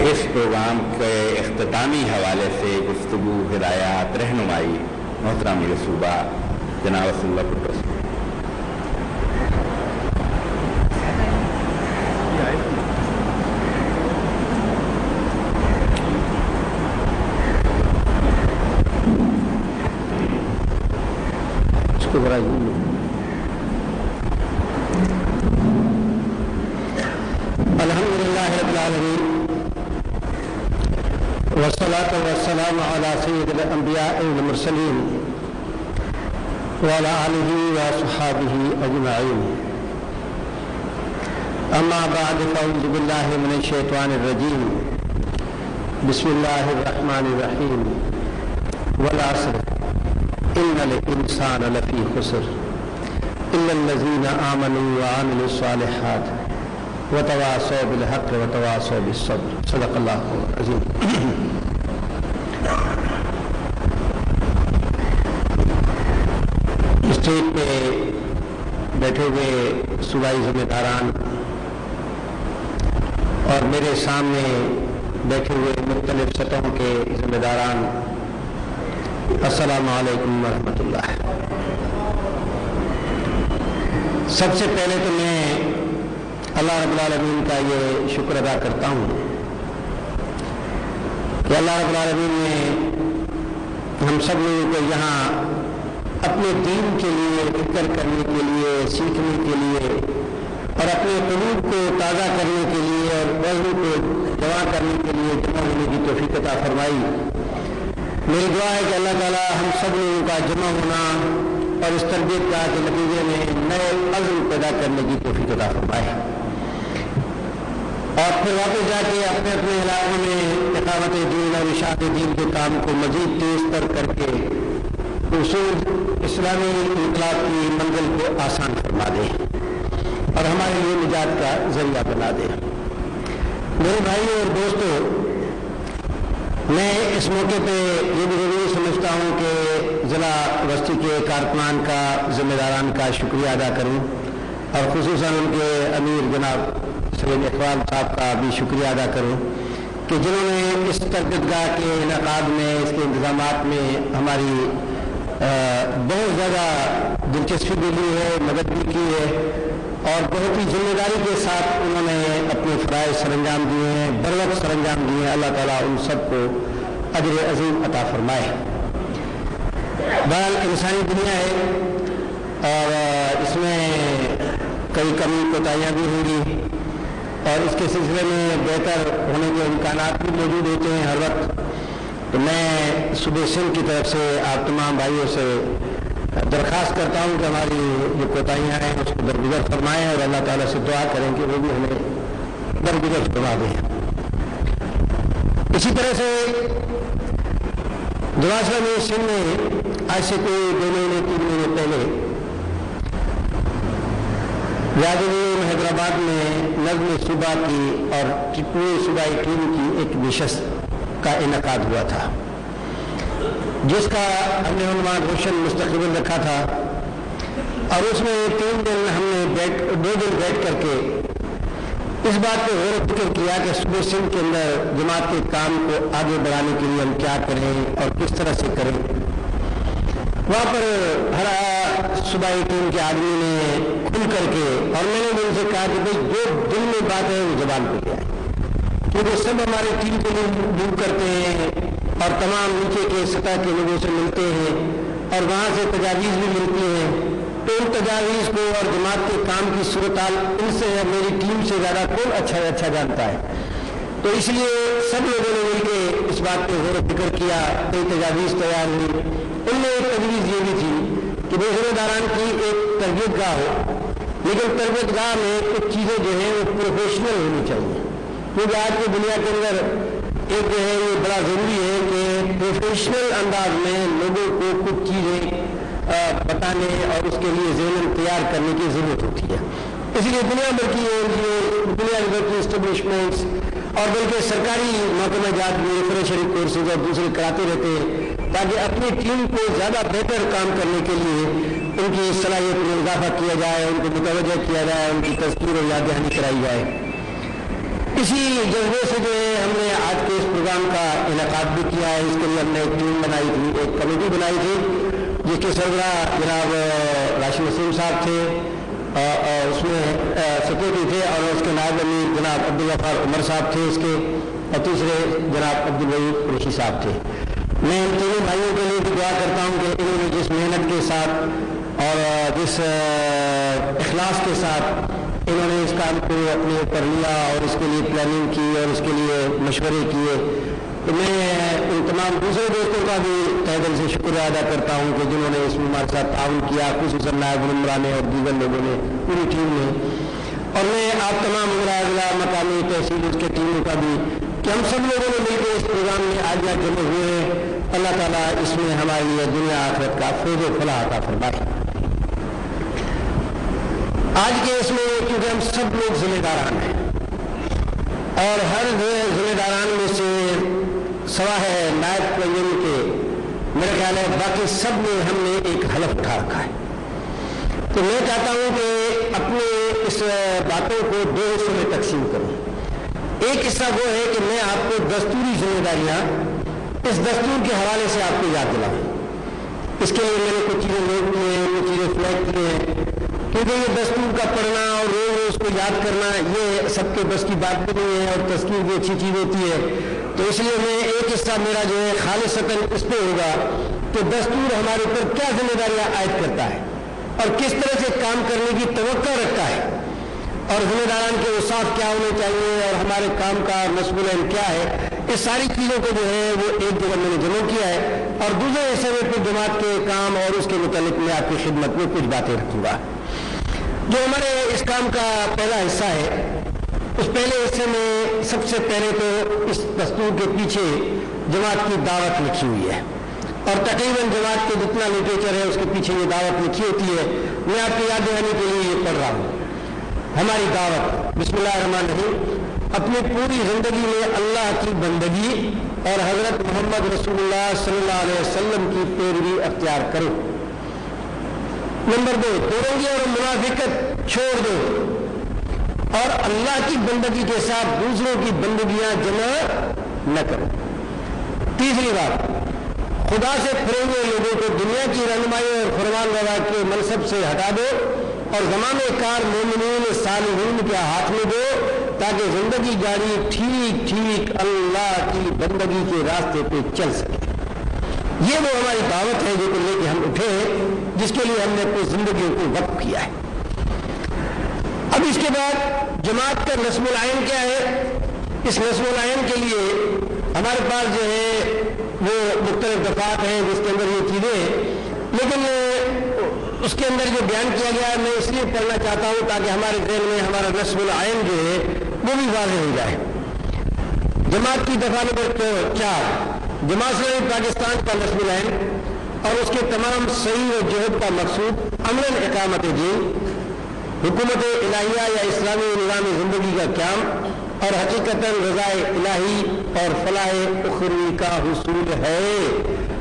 اس programme کے اختتامی حوالے سے گفتگو، ہدایات، رہنمائی، محترم صوبہ جناب صلی اللہ پٹو الحمد والصلاة والسلام على سيد الأنبياء والمرسلين وعلى آله وصحابه أجمعين. أما بعد فأعوذ بالله من الشيطان الرجيم. بسم الله الرحمن الرحيم. والعصر إن الإنسان لفي خسر. إلا الذين آمنوا وعملوا الصالحات وتواصوا بالحق وتواصوا بالصبر. صدق اللہ عظیم اسٹیج پہ بیٹھے ہوئے صوبائی ذمہ داران اور میرے سامنے بیٹھے ہوئے مختلف سطحوں کے ذمہ داران، السلام علیکم ورحمۃ اللہ۔ سب سے پہلے تو میں اللہ رب العالمین کا یہ شکر ادا کرتا ہوں کہ اللہ رب العالمین نے ہم سب لوگوں کو یہاں اپنے دین کے لیے، فکر کرنے کے لیے، سیکھنے کے لیے، اور اپنے قلوب کو تازہ کرنے کے لیے اور وزن کو جمع کرنے کے لیے جمع ہونے کی توفیق عطا فرمائی۔ میری دعا ہے کہ اللہ تعالیٰ ہم سب لوگوں کا جمع ہونا اور اس تربیت کا کے نتیجے میں نئے عزم پیدا کرنے کی توفیق عطا فرمائے۔ اور پھر واپس جا کے اپنے اپنے علاقوں میں اقامت دین اور اشاعت دین کے کام کو مزید تیز تر کر کے اصول اسلامی انقلاب کی منزل کو آسان فرما دے اور ہمارے لیے نجات کا ذریعہ بنا دے۔ میرے بھائی اور دوستوں میں اس موقع پہ یہ بھی ضروری سمجھتا ہوں کہ ضلع وسطی کے کارکنان کا ذمہ داران کا شکریہ ادا کروں اور خصوصاً ان کے امیر جناب سید اقبال صاحب کا بھی شکریہ ادا کروں کہ جنہوں نے اس تربیت گاہ کے انعقاد میں، اس کے انتظامات میں ہماری بہت زیادہ دلچسپی بھی لی ہے، مدد بھی کی ہے اور بہت ہی ذمہ داری کے ساتھ انہوں نے اپنے فرائض سر انجام دیے ہیں بر وقت سر انجام دیے ہیں۔ اللہ تعالیٰ ان سب کو اجر عظیم عطا فرمائے۔ بہرحال انسانی دنیا ہے اور اس میں کئی کمی، کوتاہیاں بھی ہوں گی اور اس کے سلسلے میں بہتر ہونے کے امکانات بھی موجود ہوتے ہیں ہر وقت۔ تو میں صبح سنگھ کی طرف سے آپ تمام بھائیوں سے درخواست کرتا ہوں کہ ہماری جو کوتاہیاں ہیں، اس کو درگزر فرمائیں اور اللہ تعالیٰ سے دعا کریں کہ وہ بھی ہمیں درگزر فرما دیں اسی طرح سے دعا میں سنگھ نے آج سے کوئی دو مہینے، تین مہینے پہلے یاد حیدرآباد میں نظم صوبہ کی اور پوری صوبائی ٹیم کی ایک نشست کا انعقاد ہوا تھا۔ جس کا ہم نے عنوان روشن مستقبل رکھا تھا۔ اور اس میں تین دن ہم نے بیٹھ، دو دن بیٹھ کر کے اس بات پہ غور و فکر کیا کہ صبح سنگھ کے اندر جماعت کے کام کو آگے بڑھانے کے لیے ہم کیا کریں اور کس طرح سے کریں۔ وہاں پر ہر صوبائی ٹیم کے آدمی نے کھل کر کے، اور میں نے ان سے کہا کہ بھائی جو دل میں بات ہے وہ زبان پہ۔ کیا ہے کیونکہ سب ہماری ٹیم کے لیے دور کرتے ہیں اور تمام نیچے کے سطح کے لوگوں سے ملتے ہیں اور وہاں سے تجاویز بھی ملتی ہیں، تو ان تجاویز کو اور جماعت کے کام کی صورتحال ان سے میری ٹیم سے زیادہ کون اچھا اچھا جانتا ہے؟ تو اس لیے سب لوگوں نے مل کے اس بات پہ غور و فکر کیا کئی تجاویز تیار ہوئی۔ ان میں ایک تجویز یہ بھی تھی کہ بے داران کی ایک تربیت گاہ ہو، لیکن تربیت گاہ میں کچھ چیزیں جو ہیں وہ پروفیشنل ہونی چاہیے۔ کیونکہ آج کی دنیا کے اندر ایک جو ہے یہ بڑا ضروری ہے کہ پروفیشنل انداز میں لوگوں کو کچھ چیزیں بتانے اور اس کے لیے ذہن تیار کرنے کی ضرورت ہوتی ہے۔ اس لیے دنیا بھر کی این جی او دنیا بھر کی اسٹیبلشمنٹس اور بلکہ سرکاری محکمہ جات بھی ریفریشری کورسز اور دوسرے کراتے رہتے ہیں تاکہ اپنی ٹیم کو زیادہ بہتر کام کرنے کے لیے ان کی صلاحیت میں اضافہ کیا جائے، ان کو متوجہ کیا جائے، ان کی تذکیر اور یاد دہانی کرائی جائے۔ اسی جذبے سے جو ہے ہم نے آج کے اس پروگرام کا انعقاد بھی کیا ہے، اس کے لیے ہم نے ایک ٹیم بنائی تھی، ایک کمیٹی بنائی تھی، جس کے سربراہ جناب راشد نسیم صاحب تھے اور اس میں سیکورٹری تھے اور اس کے نائب امیر جناب عبدالغفار عمر صاحب تھے، اس کے اور تیسرے جناب عبد الوحید قریشی صاحب تھے۔ میں ان تینوں بھائیوں کے لیے بھی دعا کرتا ہوں کہ انہوں نے جس محنت کے ساتھ اور جس اخلاص کے ساتھ انہوں نے اس کام کو اپنے اوپر لیا اور اس کے لیے پلاننگ کی اور اس کے لیے مشورے کیے۔ تو میں ان تمام دوسرے دوستوں کا بھی تہ دل سے شکریہ ادا کرتا ہوں کہ جنہوں نے اس میں ہمارے ساتھ تعاون کیا، خصوصاً نائب نمبرا نے اور دیگر لوگوں نے پوری ٹیم نے اور میں آپ تمام ضلع مقامی تحصیل اس کے ٹیموں کا بھی کہ ہم سب لوگوں نے مل کے اس پروگرام میں آج جمع ہوئے ہیں۔ اللہ تعالیٰ اس میں ہمارے لیے دنیا آخرت کا فیض و فلاح کا فرمائے۔ آج کے اس میں کیونکہ ہم سب لوگ ذمہ داران ہیں۔ اور ہر ذمہ داران میں سے سوا ہے نائب قیم کے۔ میرے خیال ہے باقی سب میں ہم نے ایک حلف اٹھا رکھا ہے۔ تو میں چاہتا ہوں کہ اپنے اس باتوں کو دو حصوں میں تقسیم کروں۔ ایک حصہ وہ ہے کہ میں آپ کو دستوری ذمہ داریاں اس دستور کے حوالے سے آپ کو یاد دلاؤں۔ اس کے لیے میں نے کچھ چیزیں لوگ کی ہیں کچھ چیزیں فلیکٹ کی ہیں کیونکہ یہ دستور کا پڑھنا اور روز روز کو یاد کرنا، یہ سب کے بس کی بات بھی نہیں ہے اور تذکیر بھی اچھی چیز ہوتی ہے۔ تو اس لیے میں ایک حصہ میرا جو ہے خالص اس پہ ہوگا کہ دستور ہمارے اوپر کیا ذمہ داریاں عائد کرتا ہے اور کس طرح سے کام کرنے کی توقع رکھتا ہے اور ذمہ داران کے اصاف کیا ہونے چاہیے اور ہمارے کام کا نصب العین کیا ہے۔ اس ساری چیزوں کو جو ہے وہ ایک جگہ میں نے جمع کیا ہے اور دوسرے حصے میں پھر جماعت کے کام اور اس کے متعلق میں آپ کی خدمت میں کچھ باتیں رکھوں گا۔ جو ہمارے اس کام کا پہلا حصہ ہے، اس پہلے حصے میں سب سے پہلے تو اس دستور کے پیچھے جماعت کی دعوت لکھی ہوئی ہے۔ اور تقریباً جماعت کے جتنا لٹریچر ہے، اس کے پیچھے یہ دعوت لکھی ہوتی ہے۔ میں آپ کی یاد دہانی کے لیے یہ پڑھ رہا ہوں۔ ہماری دعوت، بسم اللہ الرحمن الرحیم۔ اپنی پوری زندگی میں اللہ کی بندگی اور حضرت محمد رسول اللہ صلی اللہ علیہ وسلم کی پیروی اختیار کرو۔ نمبر دو دورنگی اور منافقت چھوڑ دو۔ اور اللہ کی بندگی کے ساتھ دوسروں کی بندگیاں جمع نہ کرو۔ تیسری بات، خدا سے پھرے ہوئے لوگوں کو دنیا کی رہنمائی اور فرمان روا کے منصب سے ہٹا دو اور زمانے کار مومنین صالحین کے ہاتھ میں دو تاکہ زندگی گاڑی ٹھیک ٹھیک اللہ کی بندگی کے راستے پہ چل سکے۔ یہ وہ ہماری دعوت ہے جو کہ لے کے ہم اٹھے جس کے لیے ہم نے اپنی زندگیوں کو وقف کیا ہے۔ اب اس کے بعد جماعت کا نصب العین کیا ہے؟ اس نصب العین کے لیے ہمارے پاس جو ہے، وہ مختلف دفات ہیں، جس کے اندر یہ چیزیں لیکن اس کے اندر جو بیان کیا گیا ہے، میں اس لیے پڑھنا چاہتا ہوں تاکہ ہمارے ذہن میں ہمارا نصب العین جو ہے، وہ بھی واضح ہو جائے۔ جماعت کی دفعہ نمبر چار۔ جماعت پاکستان کا نصب العین اور اس کے تمام صحیح و جہد کا مقصود امن اقامت دین، حکومت الہیہ یا اسلامی نظام زندگی کا قیام اور حقیقت رضاء الہی اور فلاح اخروی کا حصول ہے۔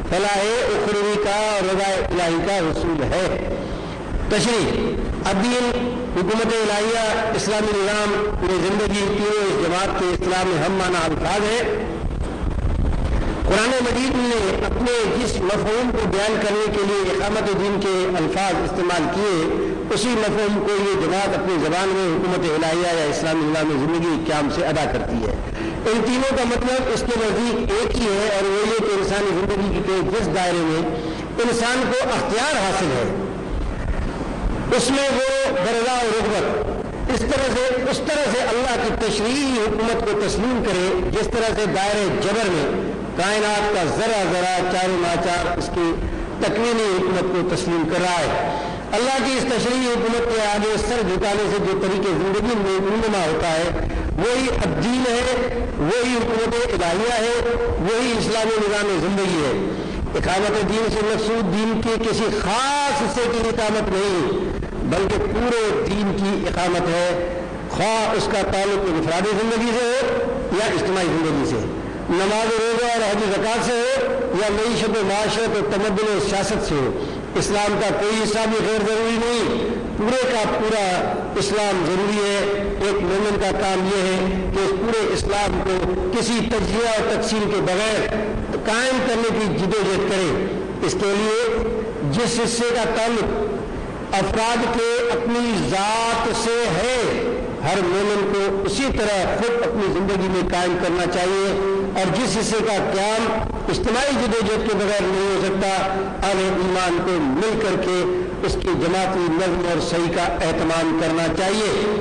فلاح اخروی کا اور رضاء الہی کا حصول ہے۔ تشریح الدین حکومت الہیہ، اسلامی نظام میں زندگی تینوں اس جماعت کے اسلام ہم مانا الفاظ ہے قرآن مجید نے اپنے جس مفہوم کو بیان کرنے کے لیے اقامت دین کے الفاظ استعمال کیے، اسی مفہوم کو یہ جماعت اپنی زبان میں حکومت الہیہ یا اسلامی نظام زندگی قیام سے ادا کرتی ہے۔ ان تینوں کا مطلب اس کے نزدیک ایک ہی ہے اور وہ یہ کہ انسانی زندگی کے جس دائرے میں انسان کو اختیار حاصل ہے، اس میں وہ درجہ اور رغبت، اس طرح سے، اس طرح سے اللہ کی تشریحی حکومت کو تسلیم کرے، جس طرح سے دائرے جبر میں کائنات کا ذرا ذرا چار ناچار اس کی تکوینی حکومت کو تسلیم کر رہا ہے۔ اللہ کی اس تشریحی حکومت کے آگے سر جھکانے سے جو طریقے زندگی میں رونما ہوتا ہے، وہی الدین ہے، وہی حکومت الہیہ ہے، وہی اسلامی نظام زندگی ہے۔ اقامت دین سے مقصود دین کے کسی خاص حصے کی اقامت نہیں، بلکہ پورے دین کی اقامت ہے۔ خواہ اس کا تعلق انفرادی زندگی سے ہو یا اجتماعی زندگی سے۔ نماز روزہ اور حج زکات سے ہو یا معیشت و معاشرت و تمدن و سیاست سے ہو، اسلام کا کوئی حصہ بھی غیر ضروری نہیں۔ پورے کا پورا اسلام ضروری ہے۔ ایک مومن کا کام یہ ہے کہ اس پورے اسلام کو کسی تجزیہ اور تقسیم کے بغیر قائم کرنے کی جدوجہد کرے۔ اس کے لیے جس حصے کا تعلق افراد کے اپنی ذات سے ہے، ہر مومن کو اسی طرح خود اپنی زندگی میں قائم کرنا چاہیے۔ اور جس حصے کا قیام اجتماعی جدوجہد کے بغیر نہیں ہو سکتا اہل ایمان کو مل کر کے اس کی جماعتی نظم اور صحیح کا اہتمام کرنا چاہیے۔